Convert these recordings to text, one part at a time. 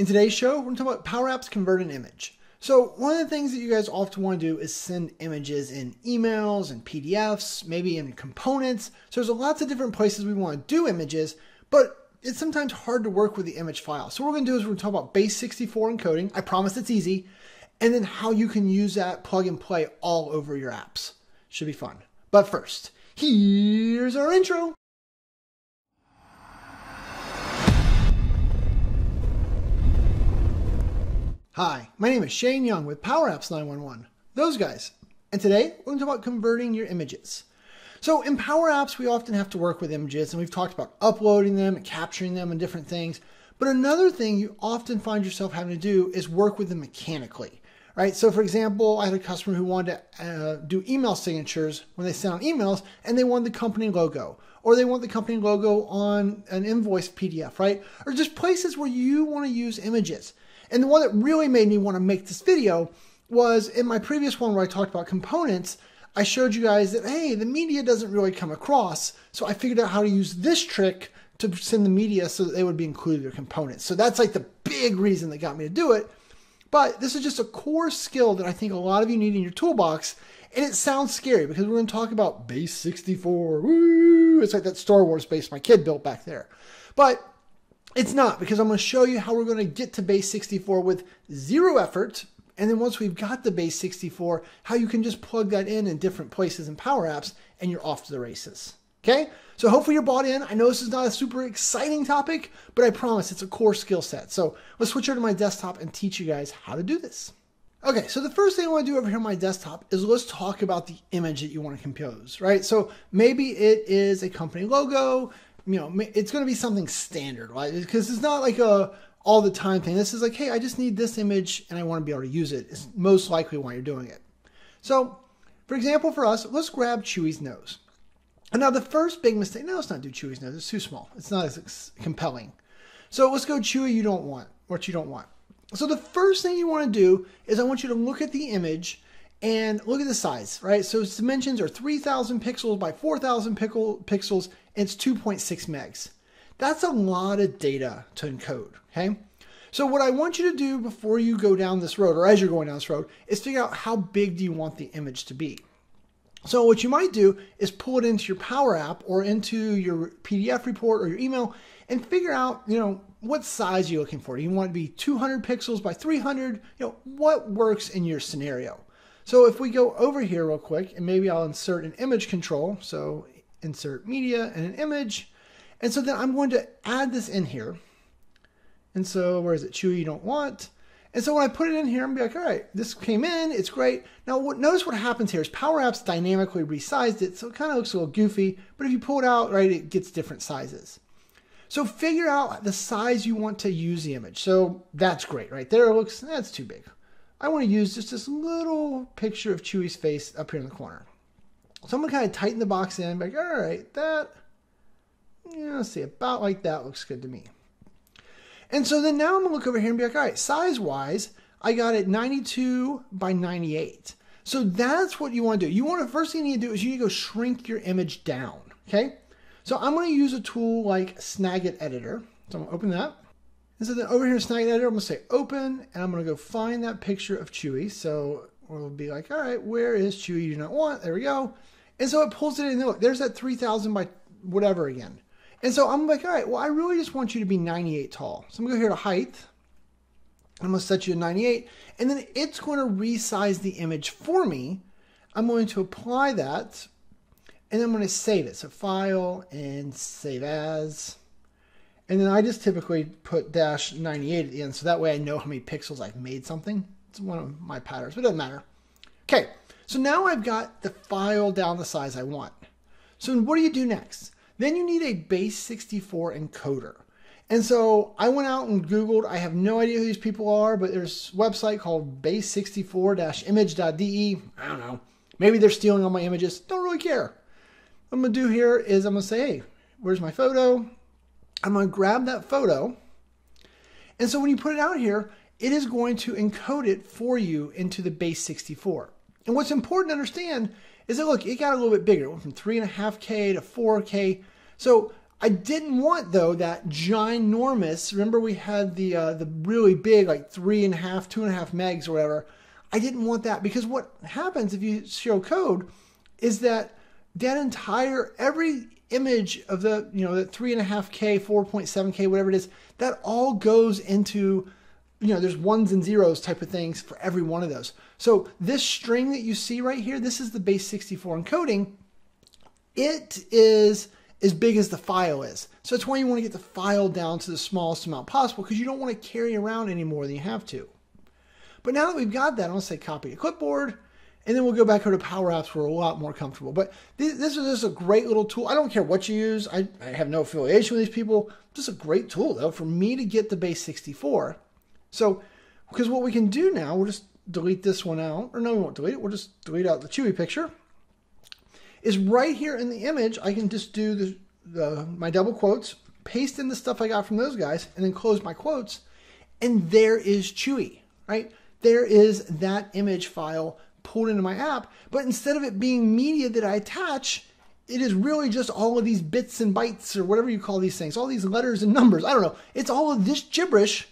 In today's show, we're going to talk about Power Apps Convert an Image. So, one of the things that you guys often want to do is send images in emails and PDFs, maybe in components. So, there's lots of different places we want to do images, but it's sometimes hard to work with the image file. So, what we're going to do is we're going to talk about base 64 encoding. I promise it's easy. And then how you can use that plug and play all over your apps. Should be fun. But first, here's our intro. Hi, my name is Shane Young with Power Apps 911. Those guys. And today we're going to talk about converting your images. So in Power Apps, we often have to work with images, and we've talked about uploading them and capturing them and different things. But another thing you often find yourself having to do is work with them mechanically, right? So for example, I had a customer who wanted to uh, do email signatures when they sent out emails, and they wanted the company logo, or they want the company logo on an invoice PDF, right? Or just places where you want to use images. And the one that really made me want to make this video was in my previous one where I talked about components. I showed you guys that, hey, the media doesn't really come across. So I figured out how to use this trick to send the media so that they would be included in components. So that's like the big reason that got me to do it. But this is just a core skill that I think a lot of you need in your toolbox. And it sounds scary because we're going to talk about base 64. Woo! It's like that Star Wars base my kid built back there. But it's not because I'm going to show you how we're going to get to base 64 with zero effort. And then once we've got the base 64, how you can just plug that in in different places in Power Apps and you're off to the races. Okay? So hopefully you're bought in. I know this is not a super exciting topic, but I promise it's a core skill set. So let's switch over to my desktop and teach you guys how to do this. Okay, so the first thing I want to do over here on my desktop is let's talk about the image that you want to compose, right? So maybe it is a company logo, you know, it's going to be something standard, right? Because it's not like a all the time thing. This is like, hey, I just need this image and I want to be able to use it. It's most likely why you're doing it. So, for example, for us, let's grab Chewy's nose. And now the first big mistake, no, let's not do Chewy's nose. It's too small. It's not as compelling. So let's go Chewy you don't want, what you don't want. So the first thing you want to do is I want you to look at the image and look at the size, right? So its dimensions are 3,000 pixels by 4,000 pixels, it's 2.6 megs. That's a lot of data to encode, okay? So what I want you to do before you go down this road, or as you're going down this road, is figure out how big do you want the image to be. So what you might do is pull it into your Power App or into your PDF report or your email and figure out, you know, what size you're looking for. Do you want it to be 200 pixels by 300, you know, what works in your scenario. So if we go over here real quick, and maybe I'll insert an image control. So insert media and an image. And so then I'm going to add this in here. And so where is it? Chewy you don't want. And so when I put it in here, I'm like, all right, this came in, it's great. Now what, notice what happens here is Power Apps dynamically resized it, so it kind of looks a little goofy, but if you pull it out, right, it gets different sizes. So figure out the size you want to use the image. So that's great, right there. It looks, that's too big. I want to use just this little picture of Chewy's face up here in the corner. So I'm to kind of tighten the box in, like, all right, that, yeah, let's see, about like that looks good to me. And so then now I'm to look over here and be like, all right, size-wise, I got it 92 by 98. So that's what you want to do. You want to, first thing you need to do is you need to go shrink your image down, okay? So I'm going to use a tool like Snagit Editor. So I'm going to open that. And so then over here in Snagit Editor, I'm going to say open, and I'm going to go find that picture of Chewy. So we'll be like, all right, where is Chewy you do not want? There we go. And so it pulls it in. Look, there's that 3,000 by whatever again. And so I'm like, all right, well, I really just want you to be 98 tall. So I'm going to go here to height. I'm going to set you to 98. And then it's going to resize the image for me. I'm going to apply that. And I'm going to save it. So file and save as. And then I just typically put dash 98 at the end, so that way I know how many pixels I've made something. It's one of my patterns, but it doesn't matter. Okay, so now I've got the file down the size I want. So what do you do next? Then you need a base 64 encoder. And so I went out and Googled, I have no idea who these people are, but there's a website called base64-image.de. I don't know. Maybe they're stealing all my images. Don't really care. What I'm gonna do here is I'm gonna say, hey, where's my photo? I'm to grab that photo. And so when you put it out here, it is going to encode it for you into the base 64. And what's important to understand is that look, it got a little bit bigger. It went from 3.5K to 4K. So I didn't want though that ginormous. Remember we had the uh, the really big like three and a half, two and a half megs or whatever. I didn't want that because what happens if you show code is that that entire every image of the you know the three and a half k, four point seven k, whatever it is, that all goes into you know there's ones and zeros type of things for every one of those. So this string that you see right here, this is the base 64 encoding. It is as big as the file is. So that's why you want to get the file down to the smallest amount possible because you don't want to carry around any more than you have to. But now that we've got that, to say copy to clipboard, and then we'll go back over to Power Apps we're a lot more comfortable. But this, this is just a great little tool. I don't care what you use. I, I have no affiliation with these people. Just a great tool, though, for me to get the base 64. So, because what we can do now, we'll just delete this one out. Or no, we won't delete it. We'll just delete out the Chewy picture is right here in the image. I can just do the, the my double quotes, paste in the stuff I got from those guys, and then close my quotes. And there is Chewy, right? There is that image file pulled into my app. But instead of it being media that I attach, it is really just all of these bits and bytes or whatever you call these things, all these letters and numbers. I don't know. It's all of this gibberish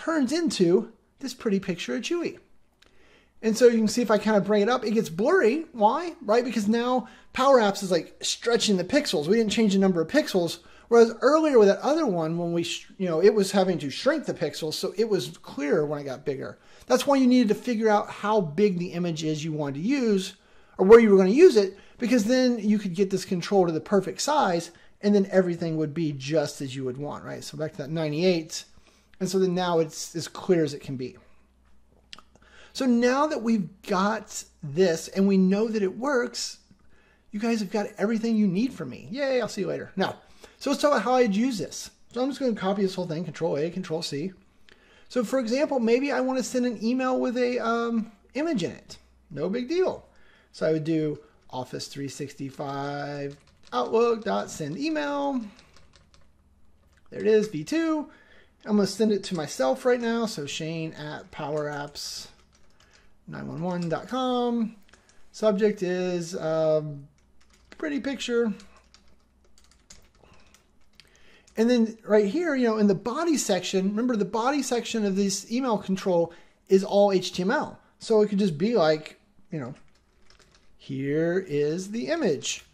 turns into this pretty picture of Chewy. And so you can see if I kind of bring it up, it gets blurry. Why? Right? Because now Power Apps is like stretching the pixels. We didn't change the number of pixels. Whereas earlier with that other one, when we, you know, it was having to shrink the pixels, so it was clearer when it got bigger. That's why you needed to figure out how big the image is you wanted to use or where you were going to use it, because then you could get this control to the perfect size and then everything would be just as you would want, right? So back to that 98. And so then now it's as clear as it can be. So now that we've got this and we know that it works, you guys have got everything you need from me. Yay, I'll see you later. Now, so let's talk about how I'd use this. So I'm just going to copy this whole thing, Control A, Control C. So for example, maybe I want to send an email with a um, image in it. No big deal. So I would do Office 365 Outlook dot send email. There it is, V2. I'm going to send it to myself right now. So Shane at powerapps911.com. Subject is um, pretty picture. And then right here, you know, in the body section, remember the body section of this email control is all HTML. So it could just be like, you know, here is the image.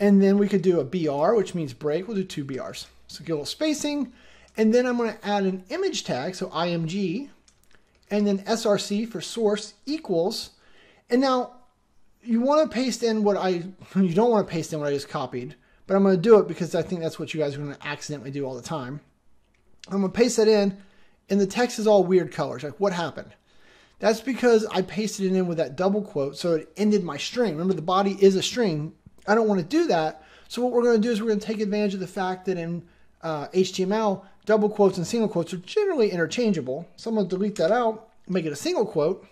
And then we could do a BR, which means break. We'll do two BRs. So get a little spacing. And then I'm going to add an image tag, so IMG, and then src for source equals. And now you want to paste in what I, you don't want to paste in what I just copied, but I'm going to do it because I think that's what you guys are going to accidentally do all the time. I'm going to paste that in, and the text is all weird colors. Like, what happened? That's because I pasted it in with that double quote, so it ended my string. Remember, the body is a string. I don't want to do that. So what we're going to do is we're going to take advantage of the fact that in uh, HTML, double quotes and single quotes are generally interchangeable. So I'm going to delete that out, make it a single quote,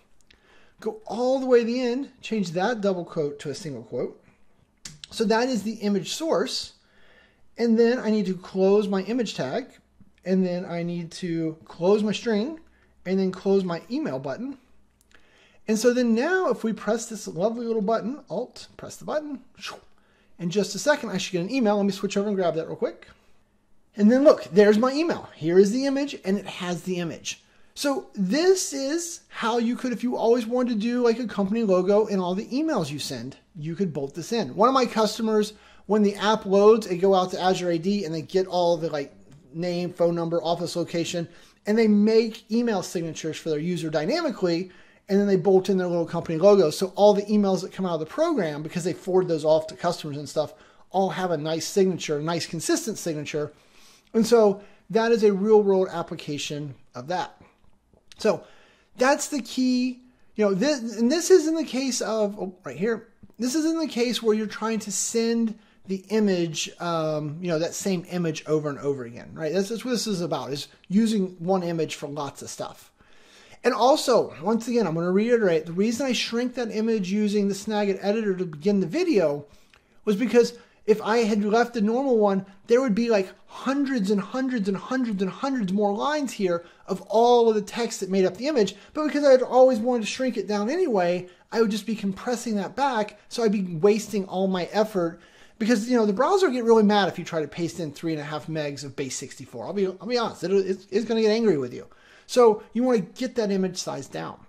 go all the way to the end, change that double quote to a single quote. So that is the image source. And then I need to close my image tag, and then I need to close my string, and then close my email button. And so then now if we press this lovely little button, Alt, press the button, in just a second I should get an email. Let me switch over and grab that real quick. And then look, there's my email. Here is the image and it has the image. So this is how you could, if you always wanted to do like a company logo in all the emails you send, you could bolt this in. One of my customers, when the app loads, they go out to Azure AD and they get all the like name, phone number, office location, and they make email signatures for their user dynamically, and then they bolt in their little company logo. So all the emails that come out of the program, because they forward those off to customers and stuff, all have a nice signature, nice consistent signature and so that is a real world application of that. So that's the key. You know, this, and this is in the case of, oh, right here, this is in the case where you're trying to send the image, um, you know, that same image over and over again, right? That's, that's what this is about, is using one image for lots of stuff. And also, once again, I'm going to reiterate, the reason I shrink that image using the Snagit editor to begin the video was because if I had left the normal one, there would be like hundreds and hundreds and hundreds and hundreds more lines here of all of the text that made up the image. But because I'd always wanted to shrink it down anyway, I would just be compressing that back. So I'd be wasting all my effort because you know the browser will get really mad if you try to paste in three and a half megs of base 64. I'll be I'll be honest, it, it's, it's going to get angry with you. So you want to get that image size down.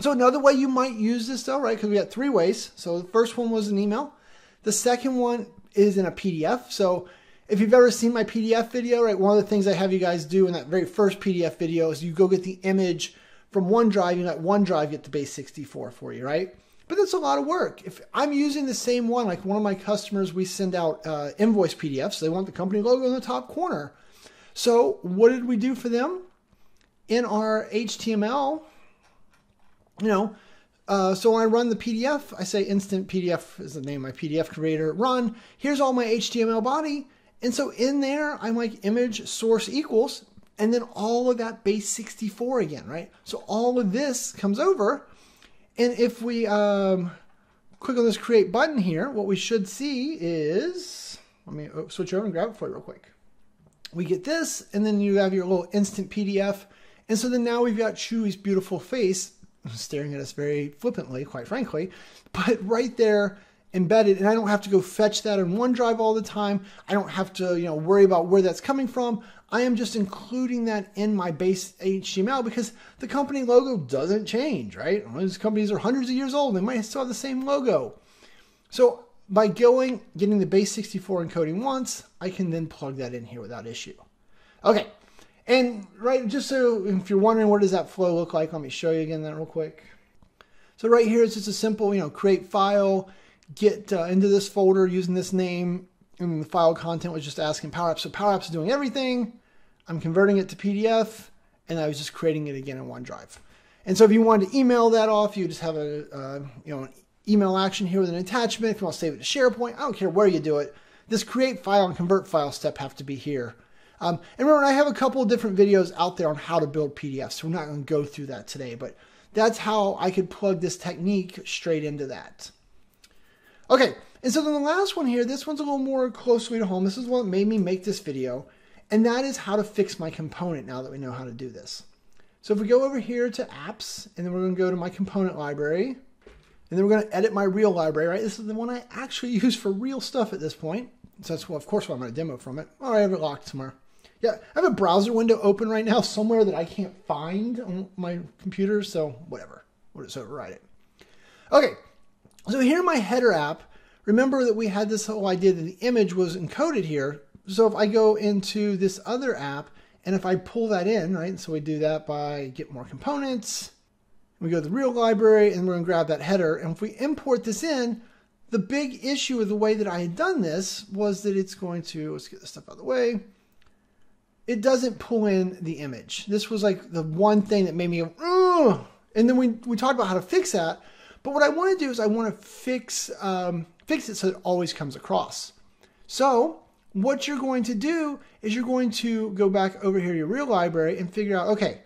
So another way you might use this though, right? Because we got three ways. So the first one was an email. The second one is in a PDF. So if you've ever seen my PDF video, right, one of the things I have you guys do in that very first PDF video is you go get the image from OneDrive, you let OneDrive get the base 64 for you, right? But that's a lot of work. If I'm using the same one, like one of my customers, we send out uh, invoice PDFs. They want the company logo in the top corner. So what did we do for them? In our HTML, you know, uh, so when I run the PDF, I say instant PDF is the name of my PDF creator, run. Here's all my HTML body. And so in there, I'm like image source equals, and then all of that base 64 again, right? So all of this comes over and if we um, click on this create button here, what we should see is, let me oh, switch over and grab it for you real quick. We get this, and then you have your little instant PDF. And so then now we've got Chewy's beautiful face staring at us very flippantly, quite frankly, but right there embedded and I don't have to go fetch that in OneDrive all the time. I don't have to, you know, worry about where that's coming from. I am just including that in my base HTML because the company logo doesn't change, right? These companies are hundreds of years old. They might still have the same logo. So by going, getting the base 64 encoding once, I can then plug that in here without issue. Okay. And right, just so if you're wondering what does that flow look like, let me show you again that real quick. So right here, it's just a simple, you know, create file, get uh, into this folder using this name, and the file content was just asking Power Apps. So Power Apps is doing everything. I'm converting it to PDF, and I was just creating it again in OneDrive. And so if you wanted to email that off, you just have a uh, you know an email action here with an attachment. If you want to save it to SharePoint, I don't care where you do it. This create file and convert file step have to be here. Um, and remember, I have a couple of different videos out there on how to build PDFs, so we're not going to go through that today, but that's how I could plug this technique straight into that. Okay, and so then the last one here, this one's a little more closely to home. This is what made me make this video, and that is how to fix my component now that we know how to do this. So if we go over here to apps, and then we're going to go to my component library, and then we're going to edit my real library, right? This is the one I actually use for real stuff at this point. So that's, well, of course, why I'm going to demo from it. Oh, I have it locked somewhere. Yeah, I have a browser window open right now somewhere that I can't find on my computer, so whatever. We'll just override it. Okay, so here in my header app, remember that we had this whole idea that the image was encoded here. So if I go into this other app and if I pull that in, right, so we do that by get more components, we go to the real library and we're gonna grab that header. And if we import this in, the big issue with the way that I had done this was that it's going to, let's get this stuff out of the way. It doesn't pull in the image. This was like the one thing that made me go, and then we, we talked about how to fix that. But what I want to do is I want to fix, um, fix it so it always comes across. So what you're going to do is you're going to go back over here to your real library and figure out, okay,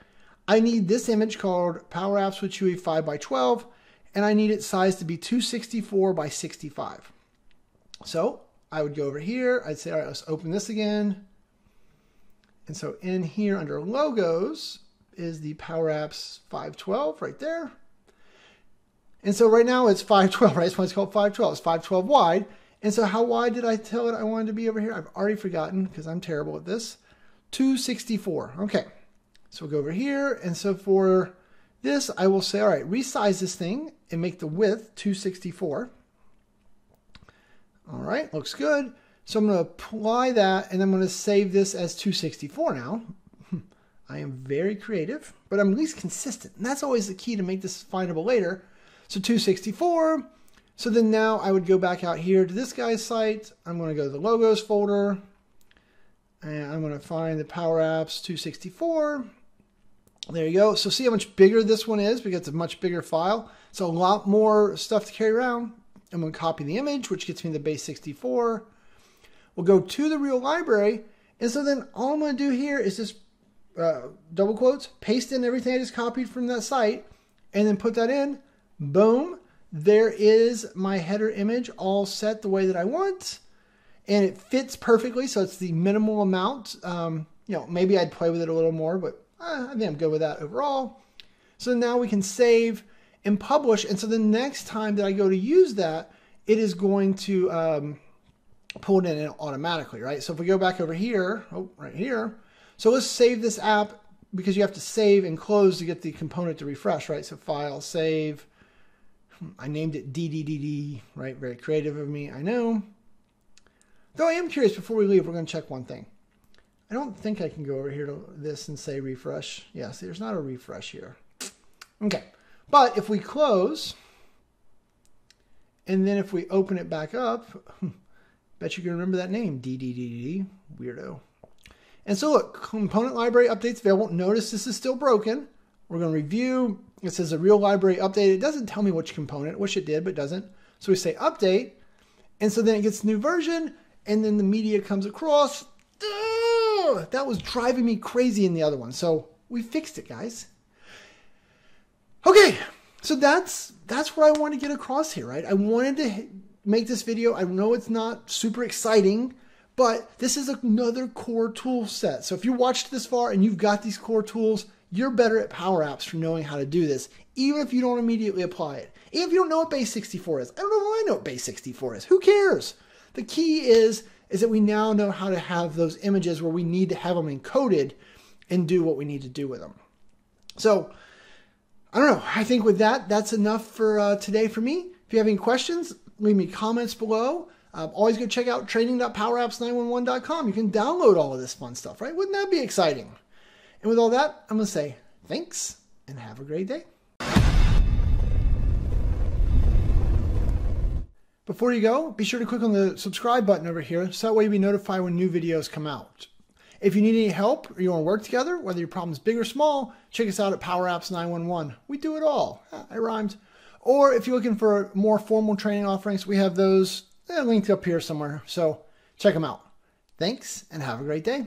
I need this image called Power Apps with Chewy 5 by 12, and I need its size to be 264 by 65. So I would go over here, I'd say, all right, let's open this again. And so in here under logos is the Power Apps 512 right there. And so right now it's 512, right? That's why it's called 512. It's 512 wide. And so how wide did I tell it I wanted to be over here? I've already forgotten because I'm terrible at this. 264. Okay. So we'll go over here. And so for this, I will say, all right, resize this thing and make the width 264. All right, looks good. So I'm going to apply that and I'm going to save this as 264 now. I am very creative, but I'm at least consistent. And that's always the key to make this findable later. So 264. So then now I would go back out here to this guy's site. I'm going to go to the logos folder. And I'm going to find the Power Apps 264. There you go. So see how much bigger this one is because it's a much bigger file. So a lot more stuff to carry around. I'm going to copy the image, which gets me the base 64. We'll go to the real library. And so then all I'm going to do here is just uh, double quotes, paste in everything I just copied from that site, and then put that in. Boom. There is my header image all set the way that I want. And it fits perfectly, so it's the minimal amount. Um, you know, maybe I'd play with it a little more, but uh, I think I'm good with that overall. So now we can save and publish. And so the next time that I go to use that, it is going to um, pulled in automatically, right? So if we go back over here, oh, right here. So let's save this app because you have to save and close to get the component to refresh, right? So file, save. Hmm, I named it DDDD, right? Very creative of me, I know. Though I am curious, before we leave, we're going to check one thing. I don't think I can go over here to this and say refresh. See, there's not a refresh here. Okay, but if we close, and then if we open it back up, hmm, bet you can remember that name, DDDD, weirdo. And so look, component library updates available. Notice this is still broken. We're going to review. It says a real library update. It doesn't tell me which component. Wish it did, but doesn't. So we say update. And so then it gets new version. And then the media comes across. Ugh, that was driving me crazy in the other one. So we fixed it, guys. Okay, so that's that's what I want to get across here, right? I wanted to make this video. I know it's not super exciting, but this is another core tool set. So if you watched this far and you've got these core tools, you're better at Power Apps for knowing how to do this, even if you don't immediately apply it. Even if you don't know what base 64 is. I don't know if I know what base 64 is. Who cares? The key is, is that we now know how to have those images where we need to have them encoded and do what we need to do with them. So I don't know. I think with that, that's enough for uh, today for me. If you have any questions, leave me comments below. Um, always go check out training.powerapps911.com. You can download all of this fun stuff, right? Wouldn't that be exciting? And with all that, I'm going to say thanks and have a great day. Before you go, be sure to click on the subscribe button over here so that way you'll be notified when new videos come out. If you need any help or you want to work together, whether your problem is big or small, check us out at Power Apps 911. We do it all. I rhymed. Or if you're looking for more formal training offerings, we have those eh, linked up here somewhere. So check them out. Thanks and have a great day.